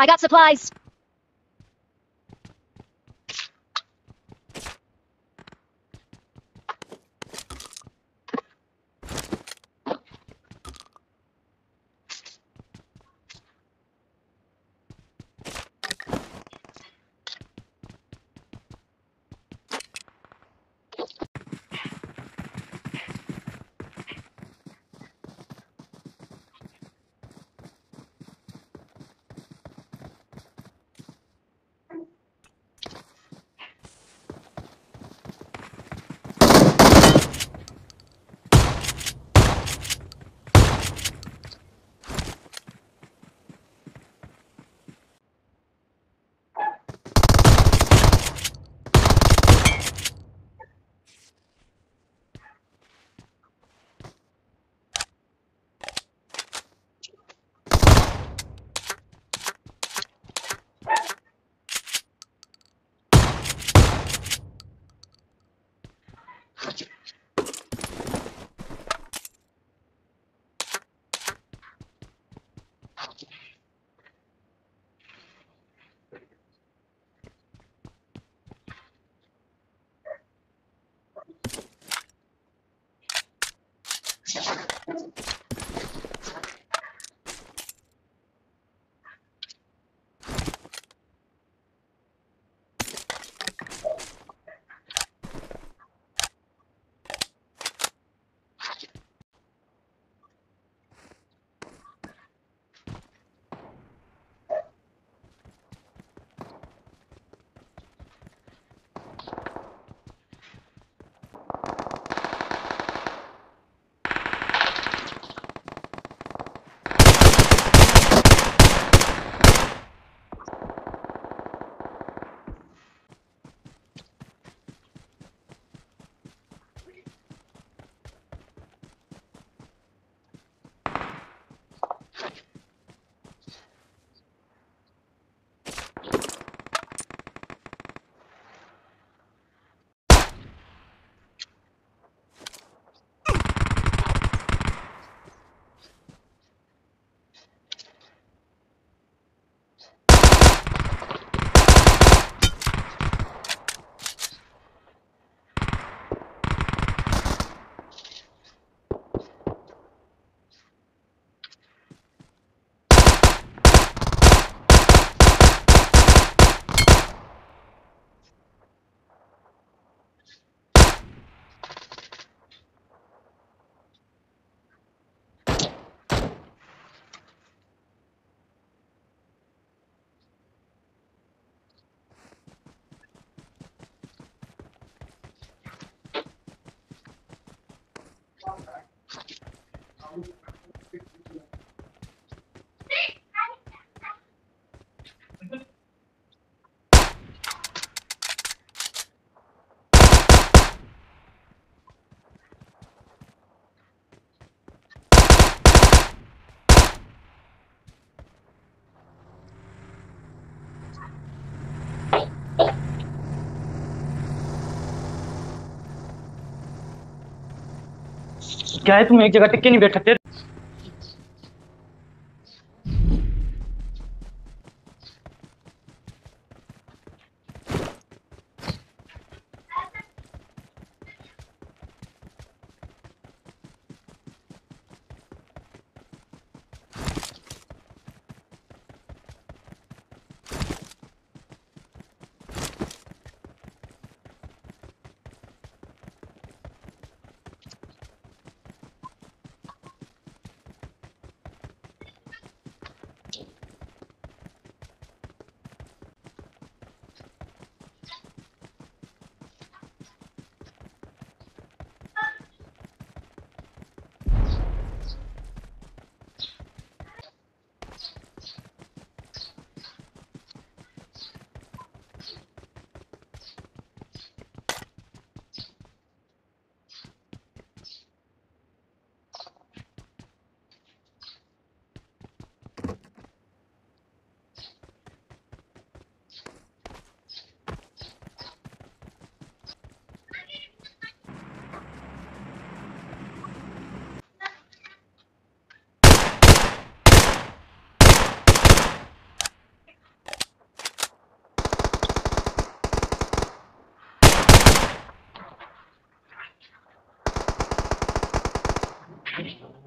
I got supplies. क्या है तुम एक जगह टिक के नहीं बैठते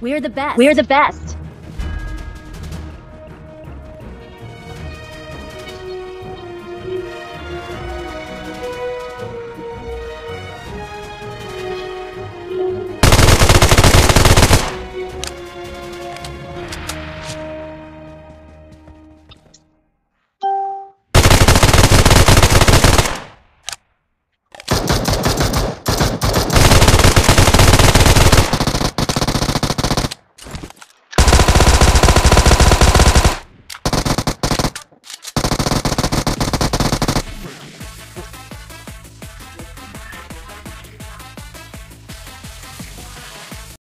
We're the best. We're the best.